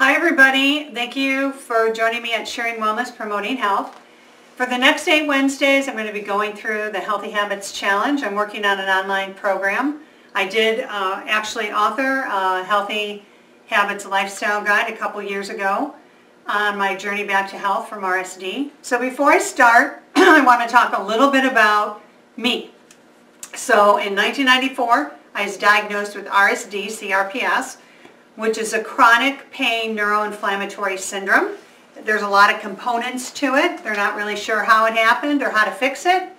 Hi everybody, thank you for joining me at Sharing Wellness Promoting Health. For the next eight Wednesdays, I'm going to be going through the Healthy Habits Challenge. I'm working on an online program. I did uh, actually author a Healthy Habits Lifestyle Guide a couple years ago on my journey back to health from RSD. So before I start, I want to talk a little bit about me. So in 1994, I was diagnosed with RSD, CRPS, which is a chronic pain neuroinflammatory syndrome. There's a lot of components to it. They're not really sure how it happened or how to fix it.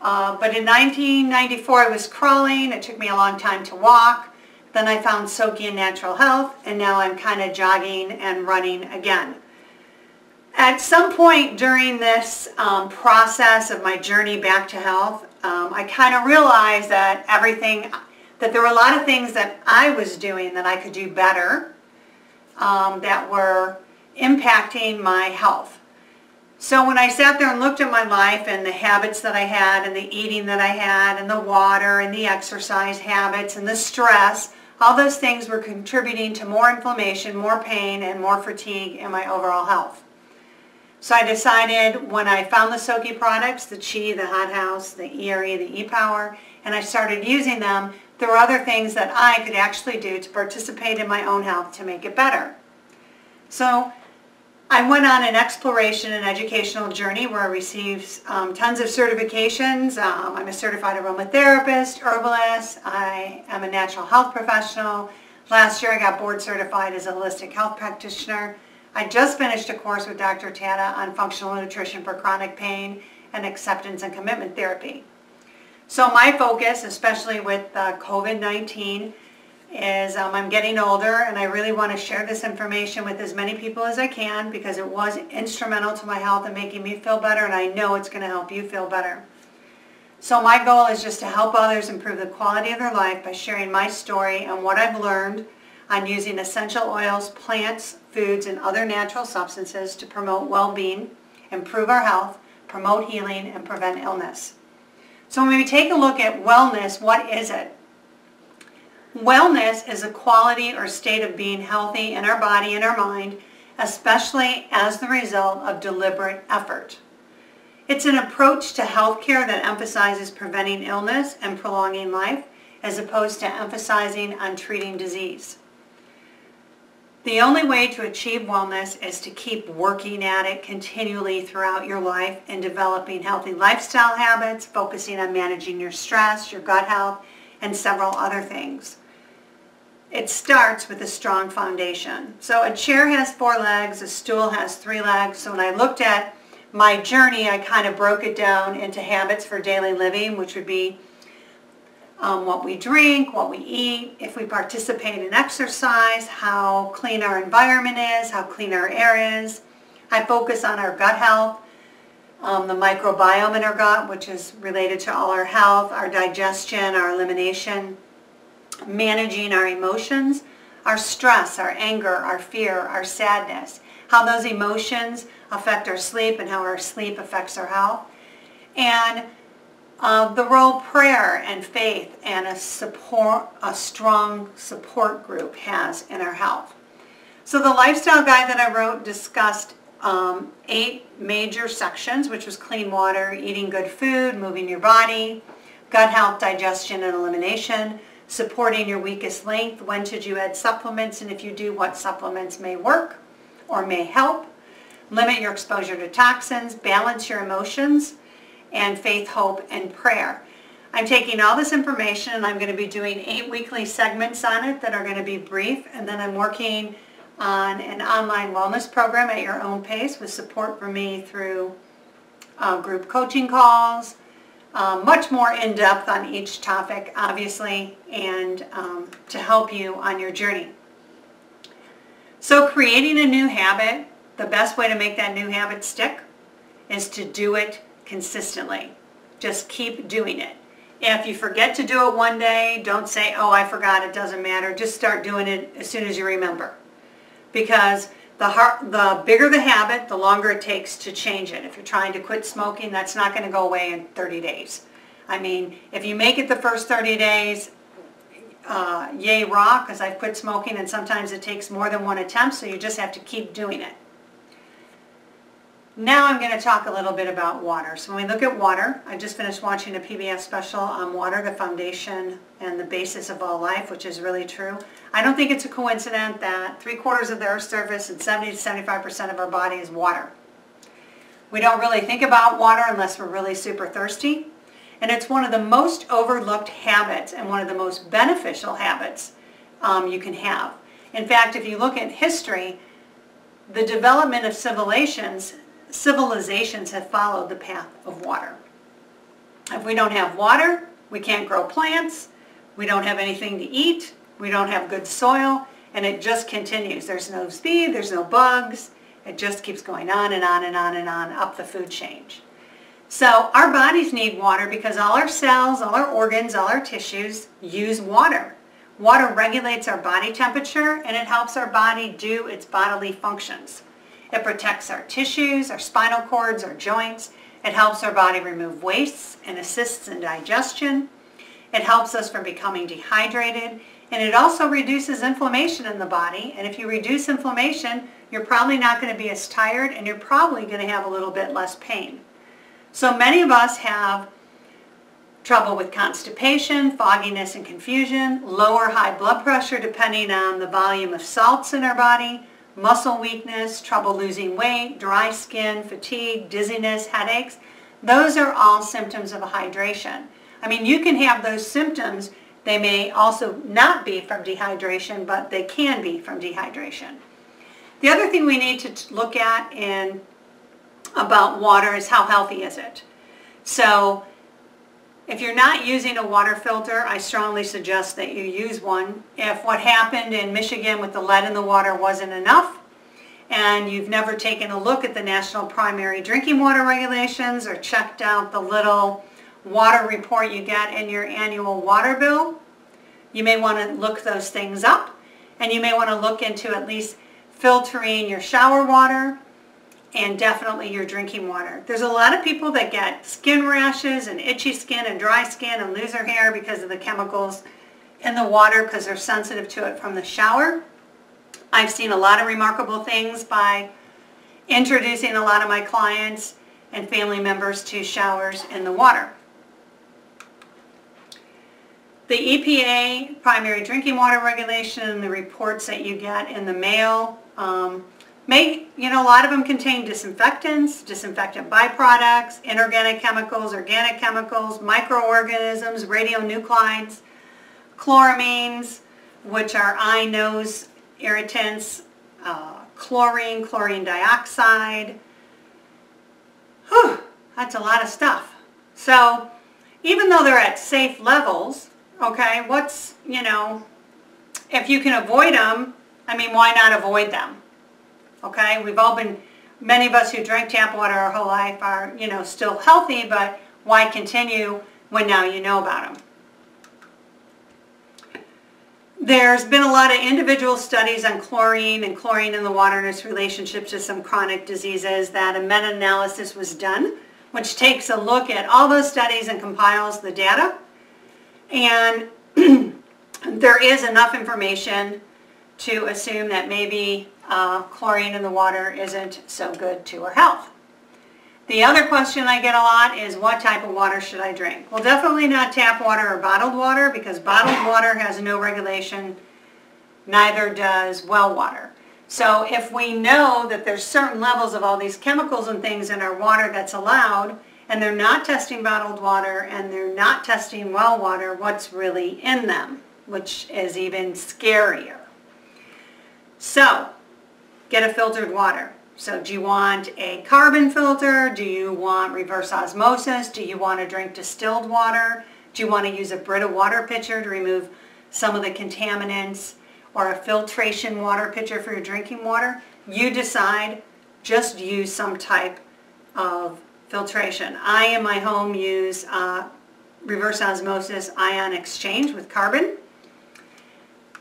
Uh, but in 1994 I was crawling. It took me a long time to walk. Then I found SOQI Natural Health and now I'm kind of jogging and running again. At some point during this um, process of my journey back to health, um, I kind of realized that everything that there were a lot of things that I was doing that I could do better um, that were impacting my health. So when I sat there and looked at my life and the habits that I had and the eating that I had and the water and the exercise habits and the stress, all those things were contributing to more inflammation, more pain, and more fatigue in my overall health. So I decided when I found the SOQI products, the Chi, the Hot House, the ERE, the E-Power, and I started using them, there were other things that I could actually do to participate in my own health to make it better. So I went on an exploration and educational journey where I received um, tons of certifications. Um, I'm a certified aromatherapist, herbalist. I am a natural health professional. Last year I got board certified as a holistic health practitioner. I just finished a course with Dr. Tata on functional nutrition for chronic pain and acceptance and commitment therapy. So my focus, especially with uh, COVID-19, is um, I'm getting older and I really want to share this information with as many people as I can because it was instrumental to my health and making me feel better and I know it's going to help you feel better. So my goal is just to help others improve the quality of their life by sharing my story and what I've learned on using essential oils, plants, foods, and other natural substances to promote well-being, improve our health, promote healing, and prevent illness. So when we take a look at wellness, what is it? Wellness is a quality or state of being healthy in our body and our mind, especially as the result of deliberate effort. It's an approach to healthcare that emphasizes preventing illness and prolonging life as opposed to emphasizing on treating disease. The only way to achieve wellness is to keep working at it continually throughout your life and developing healthy lifestyle habits, focusing on managing your stress, your gut health, and several other things. It starts with a strong foundation. So a chair has four legs, a stool has three legs. So when I looked at my journey, I kind of broke it down into habits for daily living, which would be um, what we drink, what we eat, if we participate in exercise, how clean our environment is, how clean our air is. I focus on our gut health, um, the microbiome in our gut, which is related to all our health, our digestion, our elimination, managing our emotions, our stress, our anger, our fear, our sadness, how those emotions affect our sleep and how our sleep affects our health, and uh, the role prayer and faith and a support, a strong support group has in our health. So the lifestyle guide that I wrote discussed um, eight major sections, which was clean water, eating good food, moving your body, gut health, digestion, and elimination, supporting your weakest link, when should you add supplements, and if you do, what supplements may work or may help, limit your exposure to toxins, balance your emotions, and faith, hope, and prayer. I'm taking all this information and I'm going to be doing eight weekly segments on it that are going to be brief and then I'm working on an online wellness program at your own pace with support from me through uh, group coaching calls, um, much more in-depth on each topic obviously and um, to help you on your journey. So creating a new habit, the best way to make that new habit stick is to do it consistently. Just keep doing it. If you forget to do it one day, don't say, oh, I forgot, it doesn't matter. Just start doing it as soon as you remember. Because the, the bigger the habit, the longer it takes to change it. If you're trying to quit smoking, that's not going to go away in 30 days. I mean, if you make it the first 30 days, uh, yay raw because I've quit smoking and sometimes it takes more than one attempt, so you just have to keep doing it. Now I'm going to talk a little bit about water. So when we look at water, I just finished watching a PBS special on water, the foundation and the basis of all life, which is really true. I don't think it's a coincidence that three quarters of the Earth's surface and 70 to 75% of our body is water. We don't really think about water unless we're really super thirsty. And it's one of the most overlooked habits and one of the most beneficial habits um, you can have. In fact, if you look at history, the development of civilizations, civilizations have followed the path of water. If we don't have water, we can't grow plants, we don't have anything to eat, we don't have good soil, and it just continues. There's no speed, there's no bugs, it just keeps going on and on and on and on up the food chain. So our bodies need water because all our cells, all our organs, all our tissues use water. Water regulates our body temperature and it helps our body do its bodily functions. It protects our tissues, our spinal cords, our joints. It helps our body remove wastes and assists in digestion. It helps us from becoming dehydrated and it also reduces inflammation in the body. And if you reduce inflammation, you're probably not going to be as tired and you're probably going to have a little bit less pain. So many of us have trouble with constipation, fogginess and confusion, lower high blood pressure depending on the volume of salts in our body, muscle weakness, trouble losing weight, dry skin, fatigue, dizziness, headaches. Those are all symptoms of hydration. I mean, you can have those symptoms. They may also not be from dehydration, but they can be from dehydration. The other thing we need to look at in about water is how healthy is it. So if you're not using a water filter, I strongly suggest that you use one. If what happened in Michigan with the lead in the water wasn't enough, and you've never taken a look at the National Primary Drinking Water Regulations or checked out the little water report you get in your annual water bill, you may want to look those things up and you may want to look into at least filtering your shower water and definitely your drinking water. There's a lot of people that get skin rashes and itchy skin and dry skin and lose their hair because of the chemicals in the water because they're sensitive to it from the shower. I've seen a lot of remarkable things by introducing a lot of my clients and family members to showers in the water. The EPA primary drinking water regulation the reports that you get in the mail um, May, you know, a lot of them contain disinfectants, disinfectant byproducts, inorganic chemicals, organic chemicals, microorganisms, radionuclides, chloramines, which are eye, nose irritants, uh, chlorine, chlorine dioxide. Whew, that's a lot of stuff. So even though they're at safe levels, okay, what's, you know, if you can avoid them, I mean, why not avoid them? Okay? We've all been, many of us who drank tap water our whole life are, you know, still healthy, but why continue when now you know about them? There's been a lot of individual studies on chlorine and chlorine in the water and its relationship to some chronic diseases that a meta-analysis was done, which takes a look at all those studies and compiles the data. And there is enough information to assume that maybe uh, chlorine in the water isn't so good to our health. The other question I get a lot is what type of water should I drink? Well, definitely not tap water or bottled water because bottled water has no regulation, neither does well water. So if we know that there's certain levels of all these chemicals and things in our water that's allowed, and they're not testing bottled water and they're not testing well water, what's really in them, which is even scarier. So get a filtered water. So do you want a carbon filter? Do you want reverse osmosis? Do you want to drink distilled water? Do you want to use a Brita water pitcher to remove some of the contaminants or a filtration water pitcher for your drinking water? You decide, just use some type of filtration. I in my home use uh, reverse osmosis ion exchange with carbon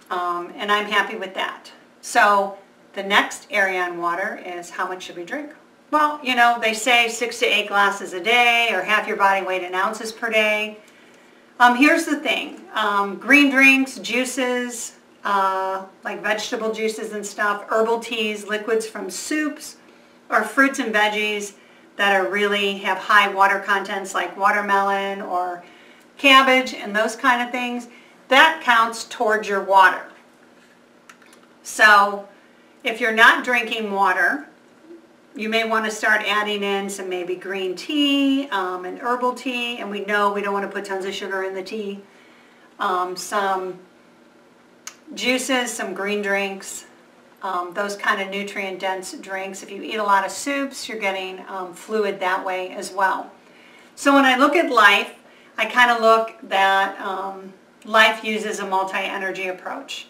um, and I'm happy with that. So the next area on water is how much should we drink? Well, you know, they say six to eight glasses a day or half your body weight in ounces per day. Um, here's the thing, um, green drinks, juices, uh, like vegetable juices and stuff, herbal teas, liquids from soups, or fruits and veggies that are really have high water contents like watermelon or cabbage and those kind of things, that counts towards your water. So if you're not drinking water, you may want to start adding in some maybe green tea um, and herbal tea, and we know we don't want to put tons of sugar in the tea. Um, some juices, some green drinks, um, those kind of nutrient dense drinks. If you eat a lot of soups, you're getting um, fluid that way as well. So when I look at life, I kind of look that um, life uses a multi-energy approach.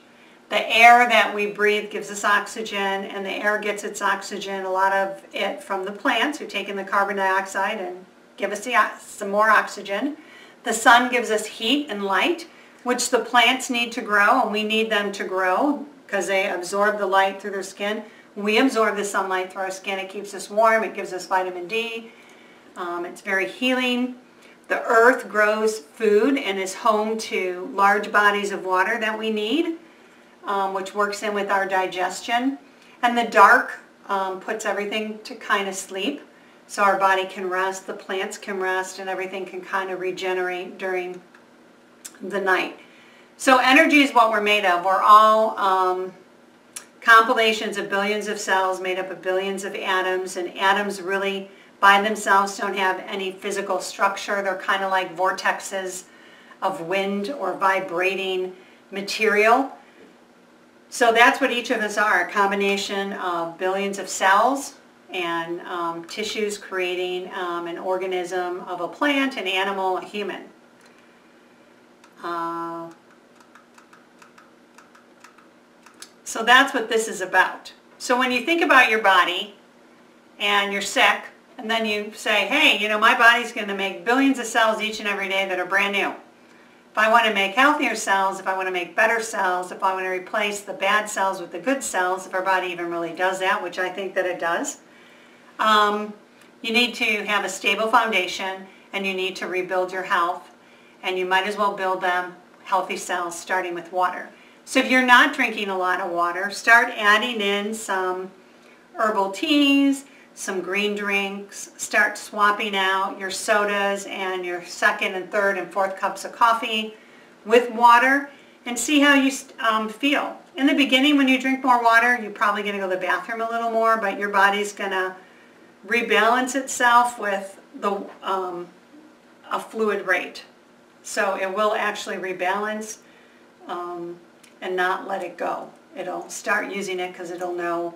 The air that we breathe gives us oxygen and the air gets its oxygen, a lot of it from the plants who take in the carbon dioxide and give us the, some more oxygen. The sun gives us heat and light, which the plants need to grow and we need them to grow because they absorb the light through their skin. We absorb the sunlight through our skin. It keeps us warm. It gives us vitamin D. Um, it's very healing. The earth grows food and is home to large bodies of water that we need um, which works in with our digestion. And the dark um, puts everything to kind of sleep so our body can rest, the plants can rest, and everything can kind of regenerate during the night. So energy is what we're made of. We're all um, compilations of billions of cells made up of billions of atoms, and atoms really by themselves don't have any physical structure. They're kind of like vortexes of wind or vibrating material. So that's what each of us are, a combination of billions of cells and um, tissues creating um, an organism of a plant, an animal, a human. Uh, so that's what this is about. So when you think about your body and you're sick, and then you say, hey, you know, my body's going to make billions of cells each and every day that are brand new. If I want to make healthier cells, if I want to make better cells, if I want to replace the bad cells with the good cells, if our body even really does that, which I think that it does, um, you need to have a stable foundation and you need to rebuild your health and you might as well build them healthy cells starting with water. So if you're not drinking a lot of water, start adding in some herbal teas, some green drinks, start swapping out your sodas and your second and third and fourth cups of coffee with water and see how you um, feel. In the beginning when you drink more water, you're probably going to go to the bathroom a little more, but your body's going to rebalance itself with the um, a fluid rate. So it will actually rebalance um, and not let it go. It'll start using it because it'll know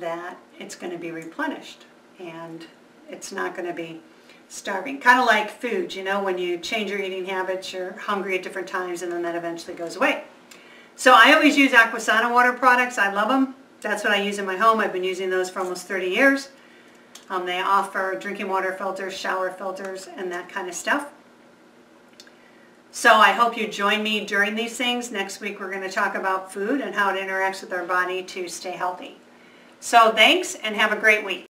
that it's going to be replenished and it's not going to be starving. Kind of like food, you know, when you change your eating habits, you're hungry at different times and then that eventually goes away. So I always use Aquasana water products. I love them. That's what I use in my home. I've been using those for almost 30 years. Um, they offer drinking water filters, shower filters, and that kind of stuff. So I hope you join me during these things. Next week we're going to talk about food and how it interacts with our body to stay healthy. So thanks and have a great week.